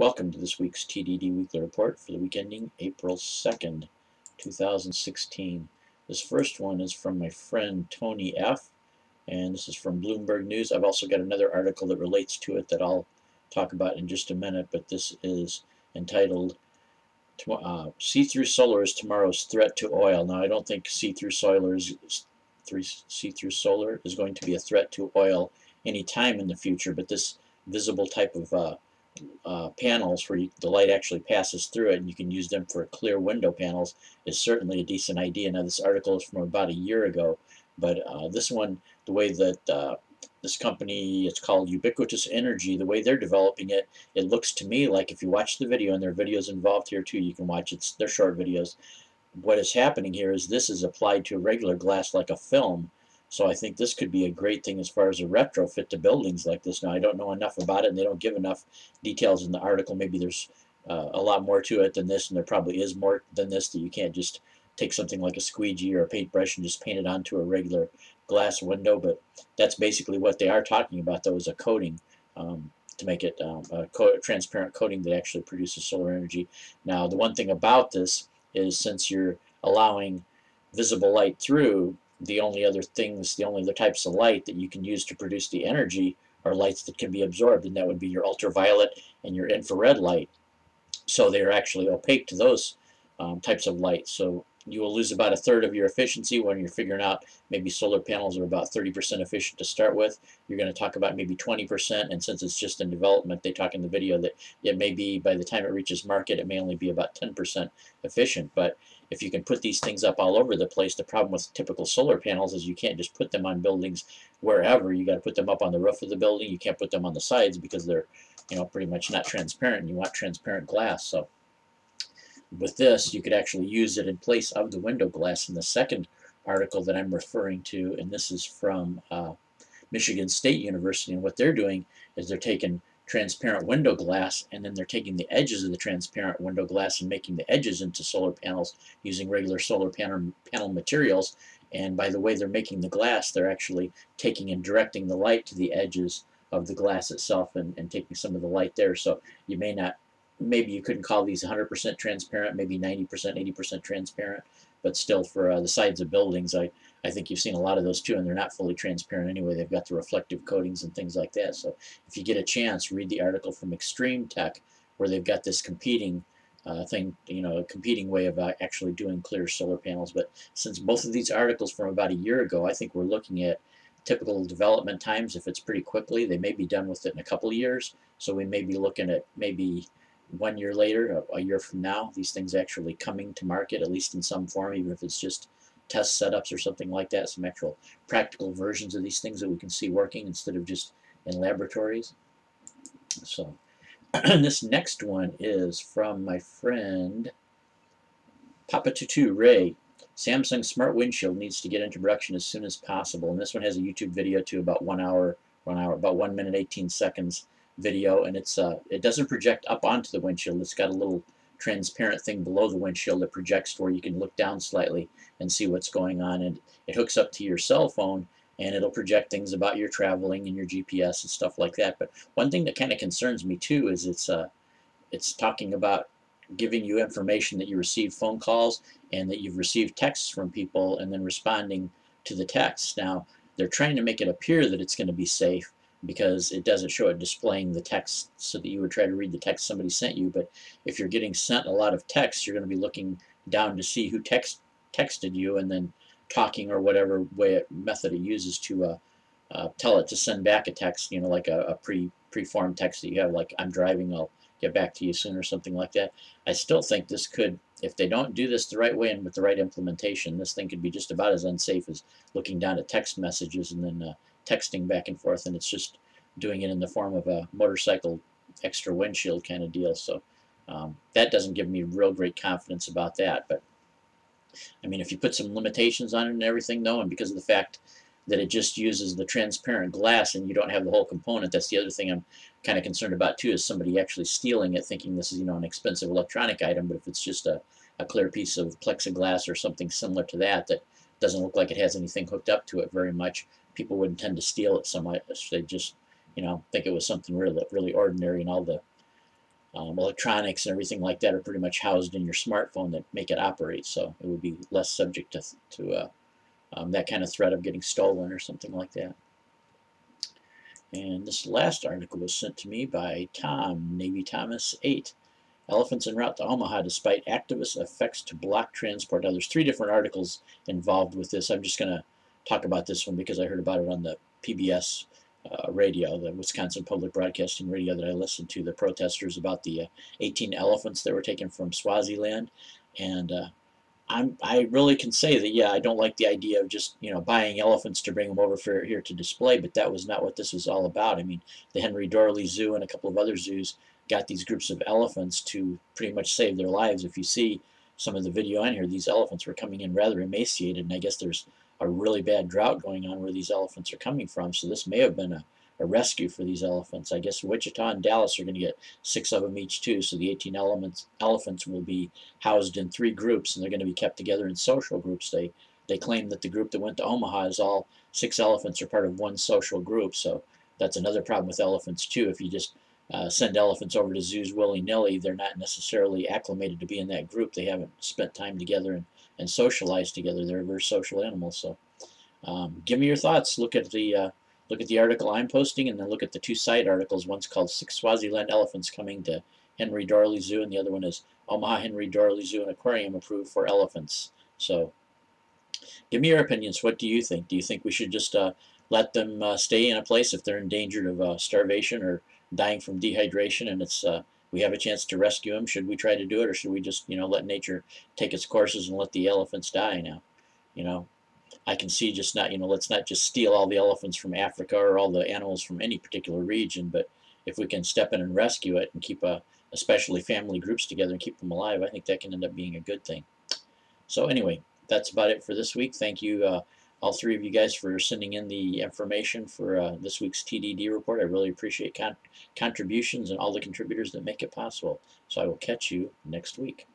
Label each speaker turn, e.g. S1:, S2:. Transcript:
S1: Welcome to this week's TDD Weekly Report for the week ending April 2nd, 2016. This first one is from my friend Tony F. And this is from Bloomberg News. I've also got another article that relates to it that I'll talk about in just a minute, but this is entitled uh, See-Through Solar is Tomorrow's Threat to Oil. Now, I don't think see-through solar is see-through solar is going to be a threat to oil any time in the future, but this visible type of uh, uh, panels where you, the light actually passes through it and you can use them for clear window panels is certainly a decent idea. Now this article is from about a year ago, but uh, this one, the way that uh, this company, it's called Ubiquitous Energy, the way they're developing it, it looks to me like if you watch the video, and there are videos involved here too, you can watch it, they're short videos, what is happening here is this is applied to a regular glass like a film, so I think this could be a great thing as far as a retrofit to buildings like this. Now, I don't know enough about it, and they don't give enough details in the article. Maybe there's uh, a lot more to it than this, and there probably is more than this that you can't just take something like a squeegee or a paintbrush and just paint it onto a regular glass window. But that's basically what they are talking about, though, is a coating. Um, to make it um, a co transparent coating that actually produces solar energy. Now, the one thing about this is since you're allowing visible light through, the only other things, the only other types of light that you can use to produce the energy are lights that can be absorbed, and that would be your ultraviolet and your infrared light. So they're actually opaque to those um, types of light. So you will lose about a third of your efficiency when you're figuring out maybe solar panels are about 30% efficient to start with. You're going to talk about maybe 20%, and since it's just in development, they talk in the video that it may be, by the time it reaches market, it may only be about 10% efficient. But if you can put these things up all over the place, the problem with typical solar panels is you can't just put them on buildings wherever. You got to put them up on the roof of the building. You can't put them on the sides because they're, you know, pretty much not transparent. You want transparent glass. So with this, you could actually use it in place of the window glass in the second article that I'm referring to, and this is from uh, Michigan State University, and what they're doing is they're taking transparent window glass and then they're taking the edges of the transparent window glass and making the edges into solar panels using regular solar panel, panel materials and by the way they're making the glass they're actually taking and directing the light to the edges of the glass itself and, and taking some of the light there. So you may not maybe you couldn't call these 100% transparent, maybe 90%, 80% transparent, but still for uh, the sides of buildings, I, I think you've seen a lot of those too, and they're not fully transparent anyway. They've got the reflective coatings and things like that. So if you get a chance, read the article from Extreme Tech, where they've got this competing uh, thing, you know, a competing way of uh, actually doing clear solar panels. But since both of these articles from about a year ago, I think we're looking at typical development times. If it's pretty quickly, they may be done with it in a couple of years. So we may be looking at maybe one year later, a, year from now, these things actually coming to market, at least in some form, even if it's just test setups or something like that, some actual practical versions of these things that we can see working instead of just in laboratories. So this next one is from my friend Papa Tutu Ray. Samsung Smart Windshield needs to get into production as soon as possible. And this one has a YouTube video too, about one hour, one hour, about one minute, 18 seconds video, and it's uh, it doesn't project up onto the windshield. It's got a little transparent thing below the windshield that projects where you can look down slightly and see what's going on. And it hooks up to your cell phone, and it'll project things about your traveling and your GPS and stuff like that. But one thing that kind of concerns me too is it's uh, it's talking about giving you information that you receive phone calls and that you've received texts from people and then responding to the texts. Now, they're trying to make it appear that it's going to be safe, because it doesn't show it displaying the text so that you would try to read the text somebody sent you. But if you're getting sent a lot of text, you're going to be looking down to see who text texted you and then talking or whatever way it, method it uses to uh, uh, tell it to send back a text, you know, like a, a pre preformed text that you have, like I'm driving, I'll get back to you soon or something like that. I still think this could, if they don't do this the right way and with the right implementation, this thing could be just about as unsafe as looking down at text messages and then uh, texting back and forth, and it's just doing it in the form of a motorcycle extra windshield kind of deal. So um, that doesn't give me real great confidence about that. But I mean, if you put some limitations on it and everything, though, and because of the fact that it just uses the transparent glass and you don't have the whole component, that's the other thing I'm kind of concerned about too, is somebody actually stealing it, thinking this is you know an expensive electronic item, but if it's just a, a clear piece of plexiglass or something similar to that that doesn't look like it has anything hooked up to it very much, people would tend to steal it so much. They just, you know, think it was something really, really ordinary, and all the um, electronics and everything like that are pretty much housed in your smartphone that make it operate. So it would be less subject to, to uh, um, that kind of threat of getting stolen or something like that. And this last article was sent to me by Tom, Navy Thomas 8. Elephants en route to Omaha despite activist effects to block transport. Now, there's three different articles involved with this. I'm just going to talk about this one because I heard about it on the PBS uh, radio, the Wisconsin Public Broadcasting Radio that I listened to, the protesters about the uh, 18 elephants that were taken from Swaziland. And uh, I'm, I really can say that, yeah, I don't like the idea of just, you know, buying elephants to bring them over for here to display, but that was not what this was all about. I mean, the Henry Doorly Zoo and a couple of other zoos got these groups of elephants to pretty much save their lives. If you see some of the video on here, these elephants were coming in rather emaciated, and I guess there's a really bad drought going on where these elephants are coming from, so this may have been a, a rescue for these elephants. I guess Wichita and Dallas are going to get six of them each too, so the 18 elements, elephants will be housed in three groups, and they're going to be kept together in social groups. They they claim that the group that went to Omaha is all six elephants are part of one social group, so that's another problem with elephants too. If you just uh, send elephants over to zoos willy-nilly, they're not necessarily acclimated to be in that group. They haven't spent time together and, and socialized together. They're very social animals. So um, give me your thoughts. Look at the uh, look at the article I'm posting and then look at the two side articles. One's called Six Swaziland Elephants Coming to Henry Doorly Zoo and the other one is Omaha Henry Doorly Zoo and Aquarium Approved for Elephants. So give me your opinions. What do you think? Do you think we should just uh, let them uh, stay in a place if they're endangered of uh, starvation or dying from dehydration and it's uh, we have a chance to rescue them. Should we try to do it or should we just, you know, let nature take its courses and let the elephants die now? You know, I can see just not, you know, let's not just steal all the elephants from Africa or all the animals from any particular region, but if we can step in and rescue it and keep a, especially family groups together and keep them alive, I think that can end up being a good thing. So anyway, that's about it for this week. Thank you. Uh, all three of you guys for sending in the information for uh, this week's TDD report. I really appreciate con contributions and all the contributors that make it possible. So I will catch you next week.